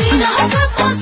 You know